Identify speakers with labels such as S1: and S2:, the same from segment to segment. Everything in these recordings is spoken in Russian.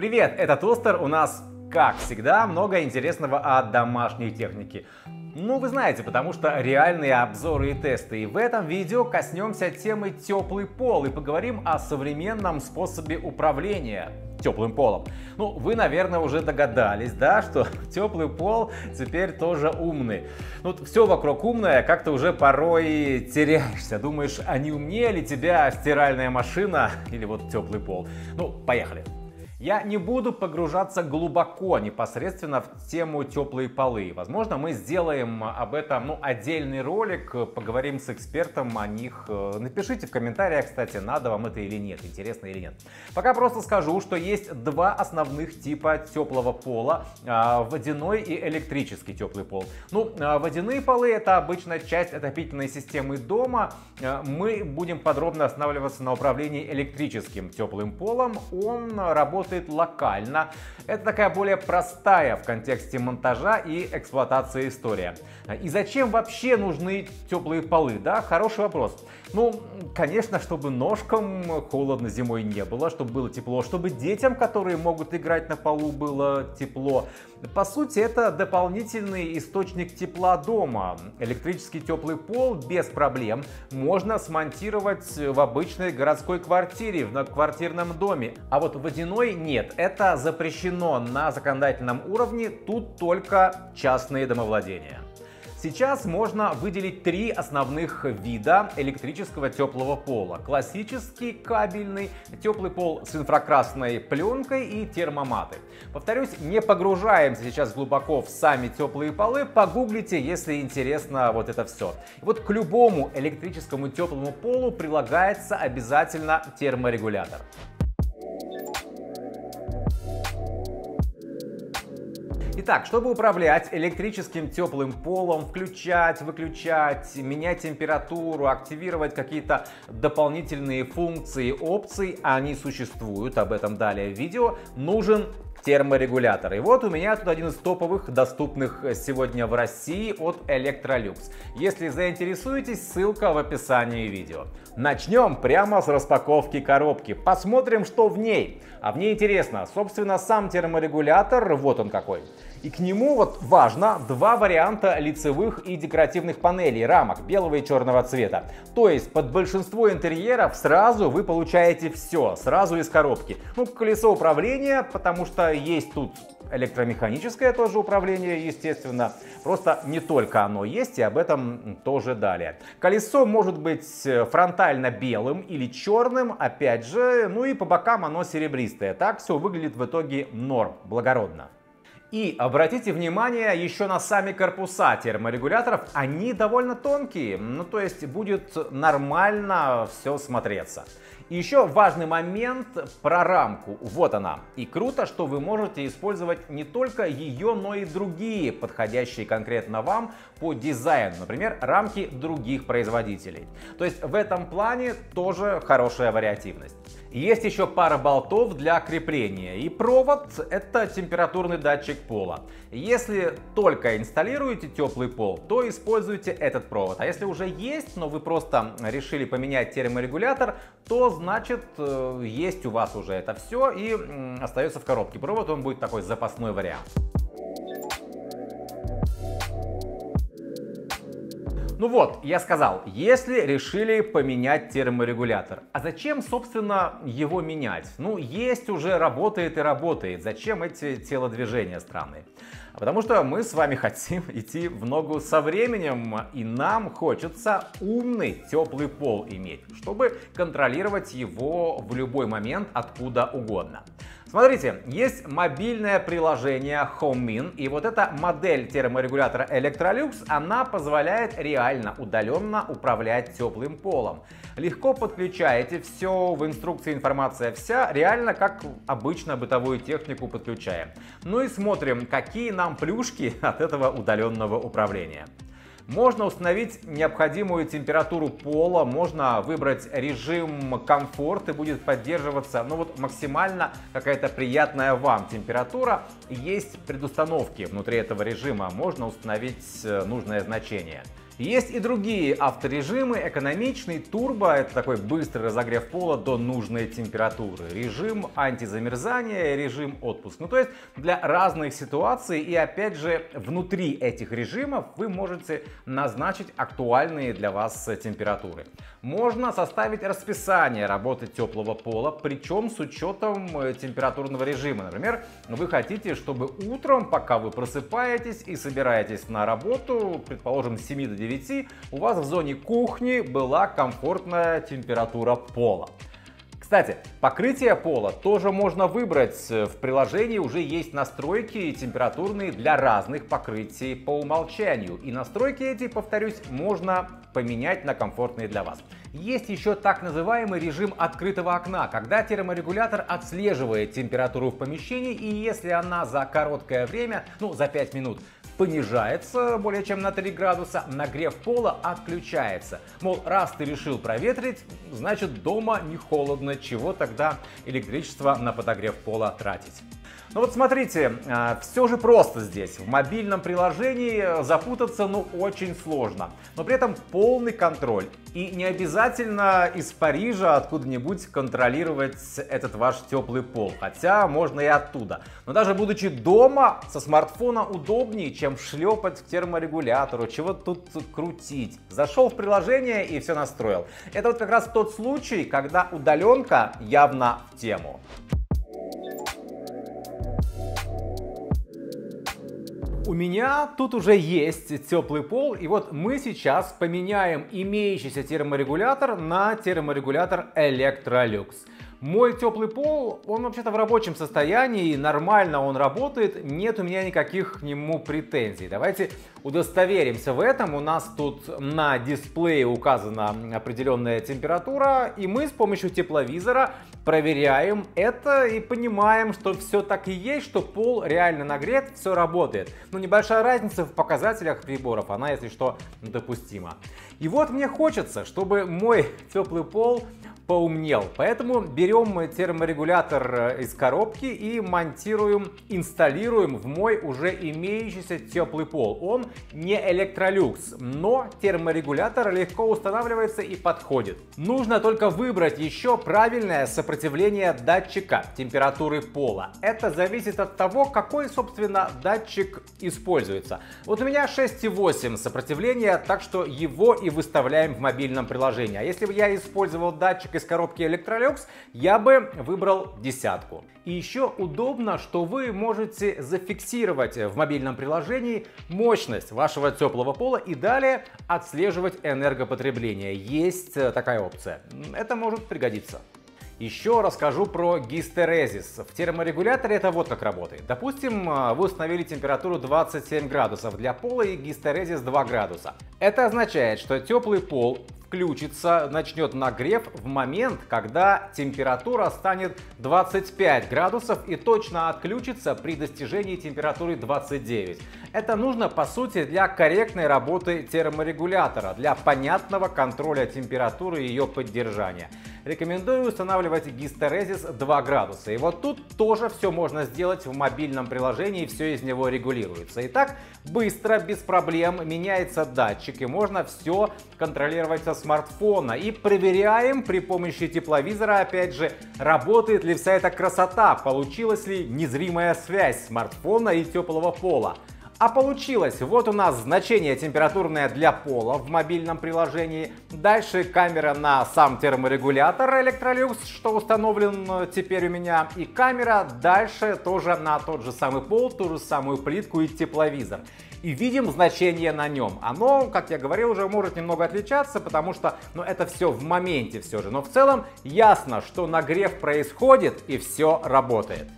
S1: Привет, это Тостер. У нас, как всегда, много интересного о домашней технике. Ну, вы знаете, потому что реальные обзоры и тесты. И в этом видео коснемся темы теплый пол и поговорим о современном способе управления теплым полом. Ну, вы, наверное, уже догадались, да, что теплый пол теперь тоже умный. Ну, все вокруг умное, как-то уже порой теряешься. Думаешь, а не умнее ли тебя стиральная машина или вот теплый пол? Ну, поехали. Я не буду погружаться глубоко непосредственно в тему теплые полы. Возможно, мы сделаем об этом ну, отдельный ролик, поговорим с экспертом о них. Напишите в комментариях, кстати, надо вам это или нет, интересно или нет. Пока просто скажу, что есть два основных типа теплого пола. А, водяной и электрический теплый пол. Ну, а, водяные полы это обычно часть отопительной системы дома. А, мы будем подробно останавливаться на управлении электрическим теплым полом. Он работает работает локально. Это такая более простая в контексте монтажа и эксплуатации история. И зачем вообще нужны теплые полы? Да, хороший вопрос. Ну, конечно, чтобы ножкам холодно зимой не было, чтобы было тепло, чтобы детям, которые могут играть на полу, было тепло. По сути, это дополнительный источник тепла дома. Электрический теплый пол без проблем можно смонтировать в обычной городской квартире, в квартирном доме. А вот водяной нет. Это запрещено на законодательном уровне. Тут только частные домовладения. Сейчас можно выделить три основных вида электрического теплого пола. Классический кабельный, теплый пол с инфракрасной пленкой и термоматы. Повторюсь, не погружаемся сейчас глубоко в сами теплые полы, погуглите, если интересно вот это все. И вот к любому электрическому теплому полу прилагается обязательно терморегулятор. Итак, чтобы управлять электрическим теплым полом, включать, выключать, менять температуру, активировать какие-то дополнительные функции, опции, они существуют, об этом далее в видео, нужен терморегулятор. И вот у меня тут один из топовых, доступных сегодня в России от Electrolux. Если заинтересуетесь, ссылка в описании видео. Начнем прямо с распаковки коробки. Посмотрим, что в ней. А в ней интересно, собственно, сам терморегулятор, вот он какой. И к нему вот важно два варианта лицевых и декоративных панелей, рамок белого и черного цвета. То есть под большинство интерьеров сразу вы получаете все, сразу из коробки. Ну, колесо управления, потому что есть тут электромеханическое тоже управление, естественно. Просто не только оно есть, и об этом тоже далее. Колесо может быть фронтально белым или черным, опять же, ну и по бокам оно серебристое. Так все выглядит в итоге норм, благородно. И обратите внимание еще на сами корпуса терморегуляторов, они довольно тонкие, ну то есть будет нормально все смотреться. И еще важный момент про рамку. Вот она. И круто, что вы можете использовать не только ее, но и другие, подходящие конкретно вам по дизайну. Например, рамки других производителей. То есть в этом плане тоже хорошая вариативность. Есть еще пара болтов для крепления. И провод — это температурный датчик пола. Если только инсталируете теплый пол, то используйте этот провод. А если уже есть, но вы просто решили поменять терморегулятор, то значит э, есть у вас уже это все и остается в коробке. Провод он будет такой запасной вариант. Ну вот, я сказал, если решили поменять терморегулятор, а зачем, собственно, его менять? Ну, есть уже, работает и работает. Зачем эти телодвижения странные? Потому что мы с вами хотим идти в ногу со временем, и нам хочется умный теплый пол иметь, чтобы контролировать его в любой момент откуда угодно. Смотрите, есть мобильное приложение HomeMin, и вот эта модель терморегулятора Electrolux, она позволяет реально удаленно управлять теплым полом. Легко подключаете все, в инструкции информация вся, реально как обычно бытовую технику подключаем. Ну и смотрим, какие нам плюшки от этого удаленного управления. Можно установить необходимую температуру пола, можно выбрать режим комфорт и будет поддерживаться ну вот максимально какая-то приятная вам температура. Есть предустановки внутри этого режима, можно установить э, нужное значение. Есть и другие авторежимы, экономичный, турбо, это такой быстрый разогрев пола до нужной температуры, режим антизамерзания, режим отпуск. Ну то есть для разных ситуаций и опять же внутри этих режимов вы можете назначить актуальные для вас температуры. Можно составить расписание работы теплого пола, причем с учетом э, температурного режима. Например, вы хотите, чтобы утром, пока вы просыпаетесь и собираетесь на работу, предположим, с 7 до 9, у вас в зоне кухни была комфортная температура пола. Кстати, покрытие пола тоже можно выбрать. В приложении уже есть настройки температурные для разных покрытий по умолчанию. И настройки эти, повторюсь, можно поменять на комфортные для вас. Есть еще так называемый режим открытого окна, когда терморегулятор отслеживает температуру в помещении и если она за короткое время, ну за 5 минут, понижается более чем на 3 градуса, нагрев пола отключается. Мол, раз ты решил проветрить, значит дома не холодно, чего тогда электричество на подогрев пола тратить. Ну вот смотрите, а, все же просто здесь. В мобильном приложении запутаться ну очень сложно. Но при этом полный контроль. И не обязательно из Парижа откуда-нибудь контролировать этот ваш теплый пол. Хотя можно и оттуда. Но даже будучи дома, со смартфона удобнее, чем шлепать к терморегулятору, чего тут крутить. Зашел в приложение и все настроил. Это вот как раз тот случай, когда удаленка явно в тему. У меня тут уже есть теплый пол, и вот мы сейчас поменяем имеющийся терморегулятор на терморегулятор Electrolux. Мой теплый пол, он вообще-то в рабочем состоянии, нормально он работает, нет у меня никаких к нему претензий. Давайте удостоверимся в этом. У нас тут на дисплее указана определенная температура, и мы с помощью тепловизора проверяем это и понимаем, что все так и есть, что пол реально нагрет, все работает. Но небольшая разница в показателях приборов, она, если что, допустима. И вот мне хочется, чтобы мой теплый пол поумнел. Поэтому берем терморегулятор э, из коробки и монтируем, инсталируем в мой уже имеющийся теплый пол. Он не электролюкс, но терморегулятор легко устанавливается и подходит. Нужно только выбрать еще правильное сопротивление датчика температуры пола. Это зависит от того, какой, собственно, датчик используется. Вот у меня 6,8 сопротивления, так что его и выставляем в мобильном приложении. А если бы я использовал датчик из коробки Electrolux, я бы выбрал десятку. И еще удобно, что вы можете зафиксировать в мобильном приложении мощность вашего теплого пола и далее отслеживать энергопотребление. Есть э, такая опция. Это может пригодиться. Еще расскажу про гистерезис. В терморегуляторе это вот как работает. Допустим, э, вы установили температуру 27 градусов для пола и гистерезис 2 градуса. Это означает, что теплый пол включится, начнет нагрев в момент, когда температура станет 25 градусов и точно отключится при достижении температуры 29. Это нужно по сути для корректной работы терморегулятора, для понятного контроля температуры и ее поддержания. Рекомендую устанавливать гистерезис 2 градуса. И вот тут тоже все можно сделать в мобильном приложении, все из него регулируется. Итак, быстро, без проблем меняется датчик и можно все контролировать со смартфона. И проверяем при помощи тепловизора, опять же, работает ли вся эта красота, получилась ли незримая связь смартфона и теплого пола. А получилось, вот у нас значение температурное для пола в мобильном приложении. Дальше камера на сам терморегулятор Electrolux, что установлен э, теперь у меня. И камера дальше тоже на тот же самый пол, ту же самую плитку и тепловизор и видим значение на нем. Оно, как я говорил, уже может немного отличаться, потому что ну, это все в моменте все же. Но в целом ясно, что нагрев происходит и все работает.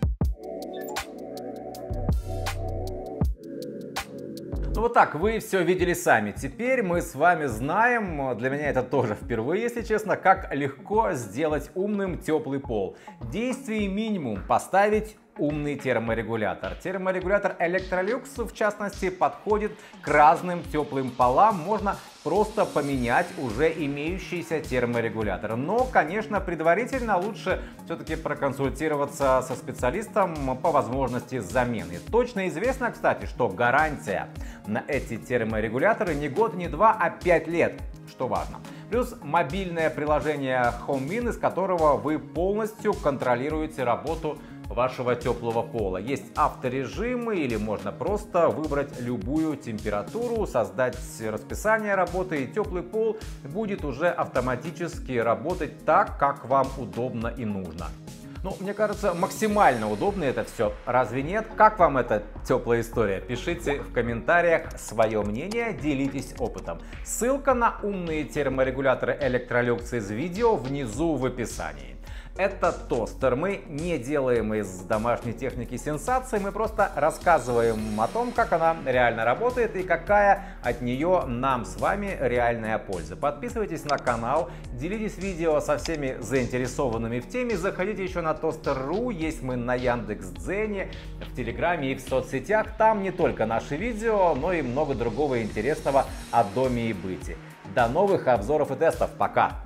S1: Ну вот так, вы все видели сами. Теперь мы с вами знаем, для меня это тоже впервые, если честно, как легко сделать умным теплый пол. Действий минимум, поставить умный терморегулятор. Терморегулятор Electrolux, в частности, подходит к разным теплым полам. Можно просто поменять уже имеющийся терморегулятор. Но, конечно, предварительно лучше все-таки проконсультироваться со специалистом по возможности замены. Точно известно, кстати, что гарантия на эти терморегуляторы не год, не два, а пять лет, что важно. Плюс мобильное приложение HomeIn, из которого вы полностью контролируете работу вашего теплого пола. Есть авторежимы или можно просто выбрать любую температуру, создать расписание работы и теплый пол будет уже автоматически работать так, как вам удобно и нужно. Ну, мне кажется, максимально удобно это все. Разве нет? Как вам эта теплая история? Пишите в комментариях свое мнение, делитесь опытом. Ссылка на умные терморегуляторы Electrolux из видео внизу в описании. Это тостер. Мы не делаем из домашней техники сенсации, мы просто рассказываем о том, как она реально работает и какая от нее нам с вами реальная польза. Подписывайтесь на канал, делитесь видео со всеми заинтересованными в теме, заходите еще на тостер.ру, есть мы на Яндекс.Дзене, в Телеграме и в соцсетях. Там не только наши видео, но и много другого интересного о доме и быте. До новых обзоров и тестов. Пока!